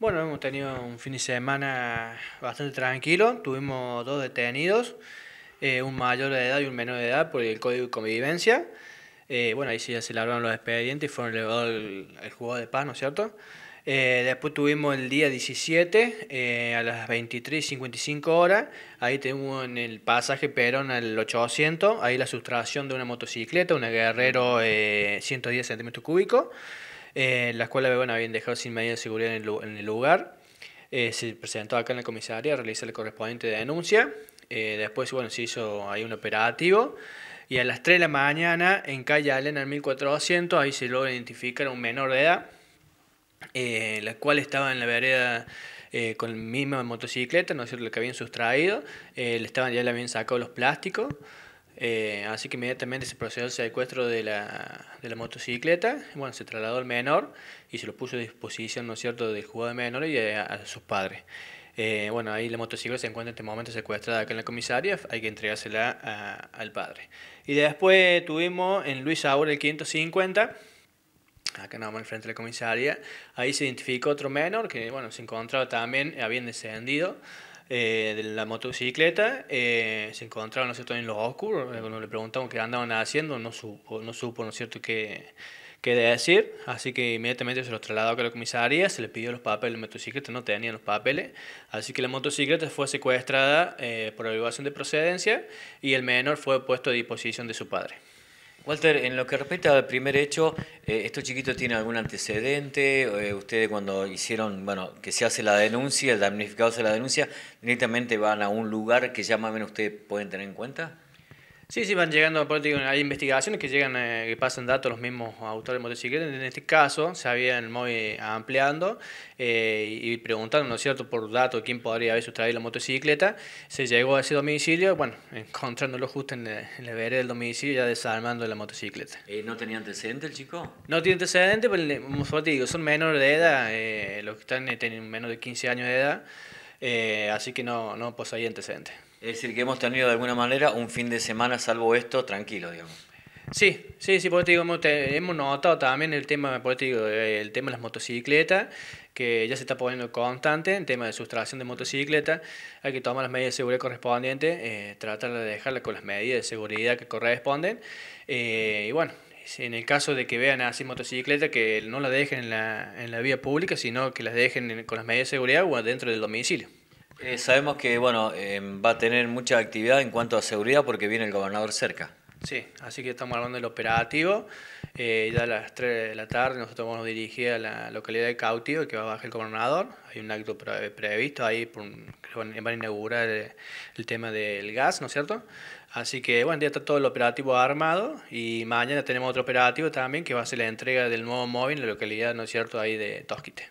Bueno, hemos tenido un fin de semana bastante tranquilo. Tuvimos dos detenidos, eh, un mayor de edad y un menor de edad por el código de convivencia. Eh, bueno, ahí sí ya se largaron los expedientes y fueron elevados el, el juego de paz, ¿no es cierto? Eh, después tuvimos el día 17 a las 23.55 horas. Ahí tenemos en el pasaje Perón al 800. Ahí la sustracción de una motocicleta, una Guerrero 110 centímetros cúbicos eh, la escuela bueno, habían dejado sin medida de seguridad en el, lugar. Eh, se presentó acá en la comisaría, realizó la correspondiente denuncia. Eh, después, bueno, se hizo ahí un operativo. Y a las 3 de la mañana, en calle Alena, en 1400, ahí se logra identificar a un menor de edad, eh, la cual estaba en la vereda eh, con la misma motocicleta, no es cierto, lo que habían sustraído. le estaban, ya le habían sacado los plásticos. Eh, así que inmediatamente se procedió al secuestro de la, de la motocicleta, bueno, se trasladó al menor y se lo puso a disposición, ¿no es cierto?, del jugador menor y a, sus padres. Eh, bueno, ahí la motocicleta se encuentra en este momento secuestrada acá en la comisaría, hay que entregársela al padre. Y después tuvimos en Luis Aura el 550, acá nada más frente a la comisaría, ahí se identificó otro menor que, bueno, se encontraba también, habían descendido, eh, de la motocicleta, eh, se encontraron, ¿no cierto?, en los oscuros, eh, cuando le preguntamos qué andaban haciendo, no supo, no supo, ¿no es cierto?, qué, qué decir, así que inmediatamente se los trasladó a la comisaría, se le pidió los papeles la motocicleta, no tenían los papeles, así que la motocicleta fue secuestrada por obligación de procedencia y el menor fue puesto a disposición de su padre. Walter, en lo que respecta al primer hecho, eh, ¿estos chiquitos tienen algún antecedente? Eh, ustedes cuando hicieron, bueno, que se hace la denuncia, el damnificado hace la denuncia, directamente van a un lugar que ya más o menos ustedes pueden tener en cuenta? Sí, sí, van llegando, hay investigaciones que llegan, eh, que pasan datos los mismos autores de motocicletas. En este caso, se había el móvil ampliando eh, y preguntando, ¿no es cierto?, por datos quién podría haber sustraído la motocicleta. Se llegó a ese domicilio, bueno, encontrándolo justo en, la, en vereda del domicilio, ya desarmando la motocicleta. Eh, ¿No tenía antecedente el chico? No tiene antecedente, pero como te digo, son menores de edad, los que están tienen menos de 15 años de edad, así que no, no poseía antecedentes. Es decir, que hemos tenido de alguna manera un fin de semana, salvo esto, tranquilo, digamos. Sí, sí, sí, porque digo, hemos, notado también el tema, digo, el tema de las motocicletas, que ya se está poniendo constante, el tema de sustracción de motocicletas, hay que tomar las medidas de seguridad correspondientes, eh, tratar de dejarla con las medidas de seguridad que corresponden, eh, y bueno, en el caso de que vean así motocicletas, que no la dejen en la, en la vía pública, sino que las dejen con las medidas de seguridad o dentro del domicilio. Eh, sabemos que bueno em, va a tener mucha actividad en cuanto a seguridad porque viene el gobernador cerca. Sí, así que estamos hablando del operativo. Eh, ya a las 3 de la tarde nosotros vamos a dirigir a la localidad de Cautivo, que va a bajar el gobernador. Hay un acto previsto ahí, por van a inaugurar el, tema del gas, ¿no es cierto? Así que bueno, ya está todo el operativo armado y mañana tenemos otro operativo también que va a ser la entrega del nuevo móvil en la localidad, ¿no es cierto?, ahí de Tosquite.